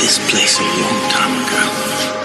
this place a long time ago.